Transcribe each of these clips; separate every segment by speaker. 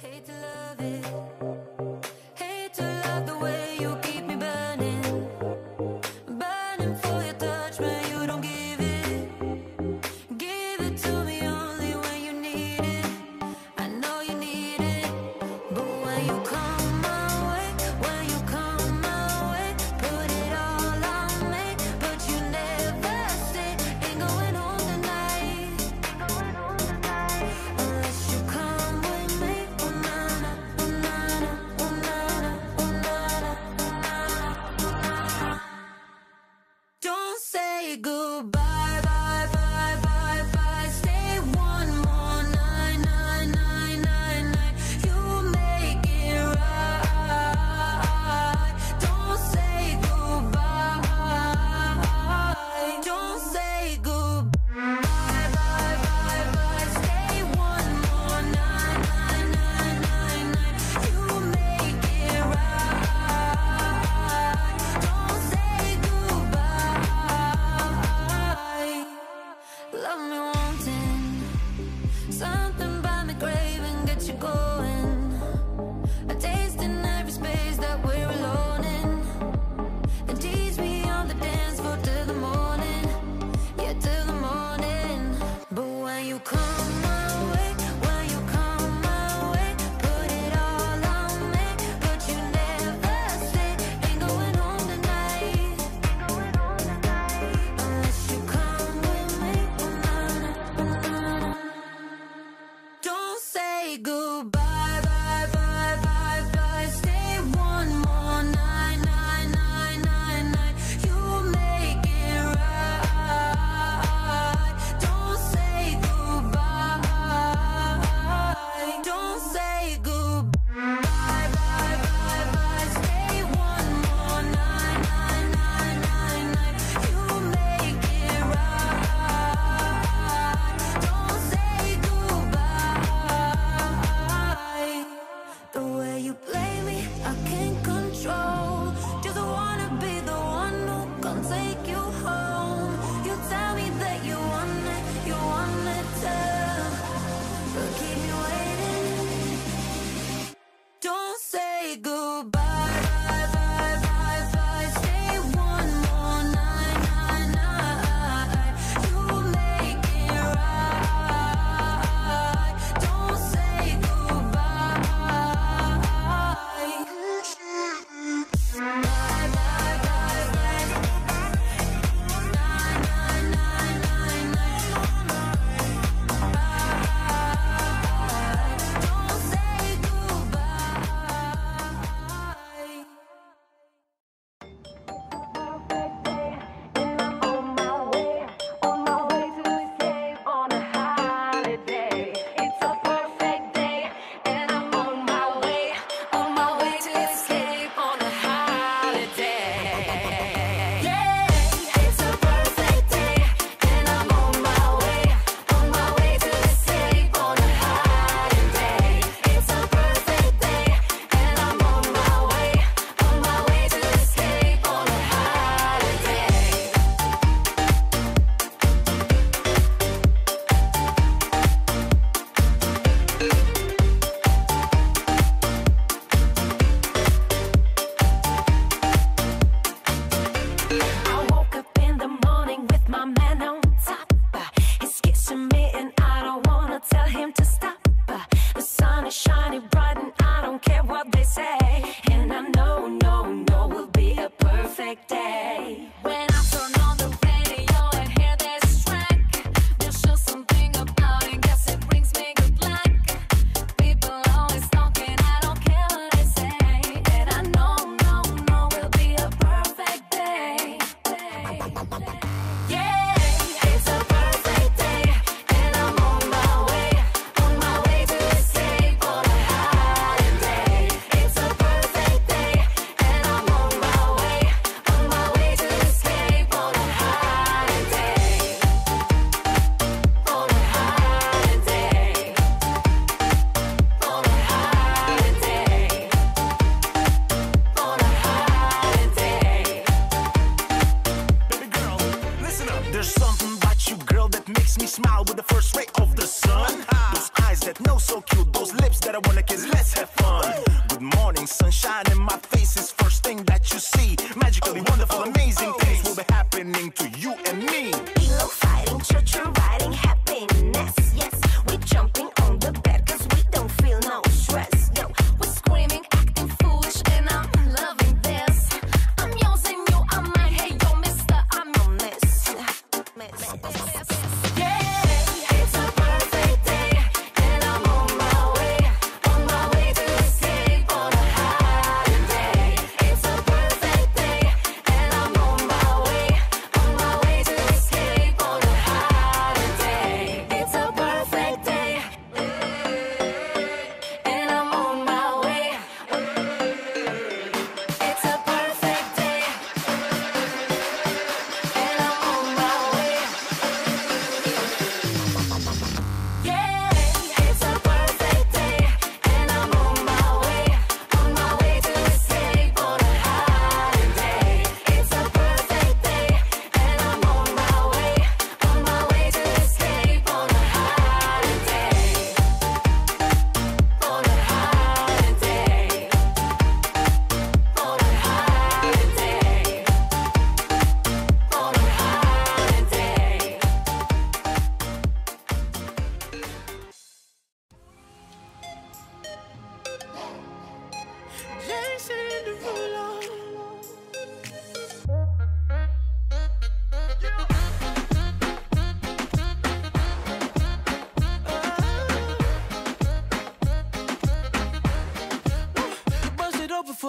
Speaker 1: Hate to love it. Love me wanting. Something by me craving Get you going. You
Speaker 2: and me. Pillow fighting, church riding, happiness. Yes,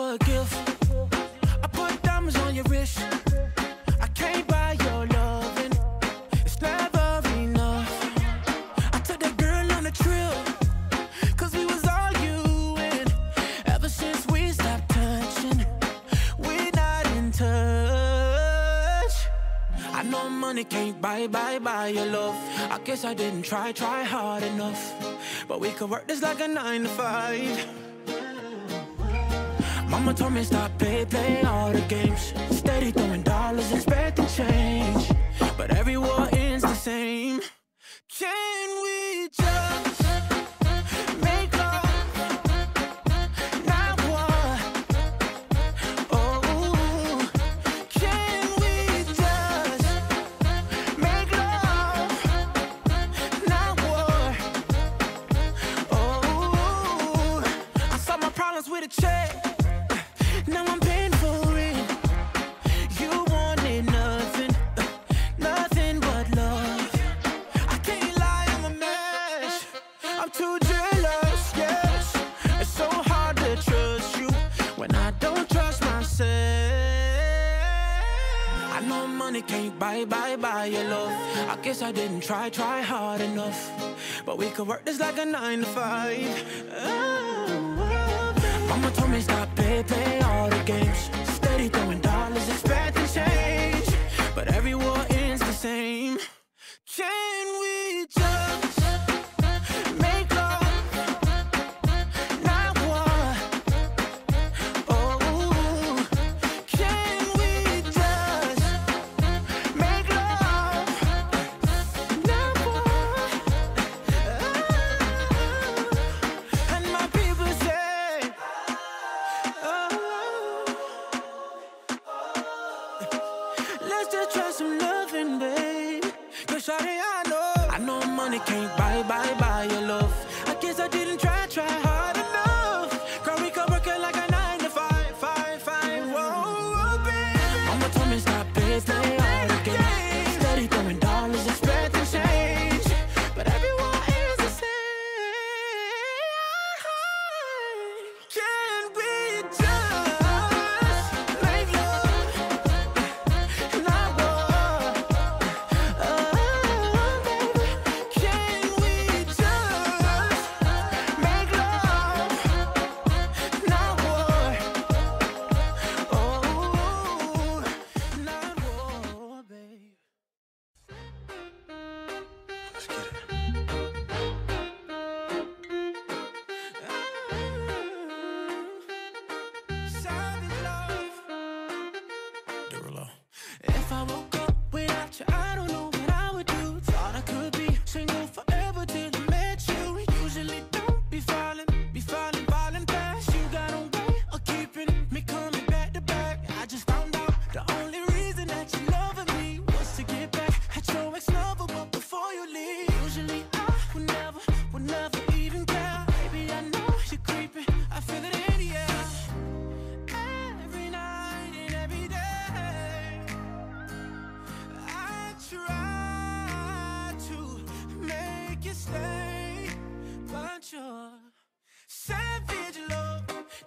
Speaker 2: a
Speaker 3: gift. I put diamonds on your wrist. I can't buy your loving. It's never enough. I took that girl on a trip. Cause we was arguing ever since we stopped touching. We're not in touch. I know money can't buy, buy, buy your love. I guess I didn't try, try hard enough. But we could work this like a nine to five. Mama told me stop, play, play all the games. Steady throwing dollars, expecting change. But every war ends the same. Can we just buy, buy, buy your love. I guess I didn't try, try hard enough. But we could work this like a nine to five. Oh, oh. Mama told me stop, play, Thursday.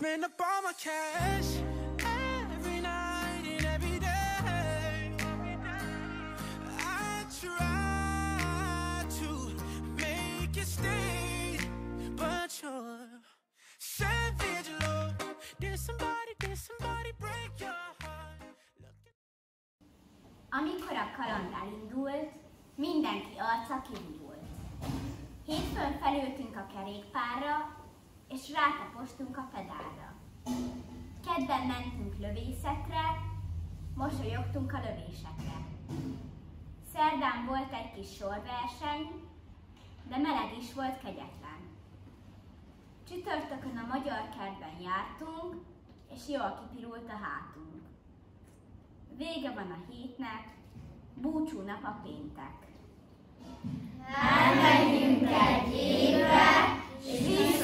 Speaker 3: Spend up all my cash. Every night and every day. I try to make you stay, but you're savage love. Did somebody, did somebody break your?
Speaker 4: Amikor a kaland elindult, mindenki arca kiindult. Hétfőn felültünk a kerékpárra, és rátapostunk a pedálra. Kedden mentünk lövészetre, mosolyogtunk a lövésekre. Szerdán volt egy kis sorverseny, de meleg is volt kegyetlen. Csütörtökön a magyar kertben jártunk, és jól kipirult a hátunk. Vége van a hétnek, búcsú nap a péntek.
Speaker 5: Elmegyünk egy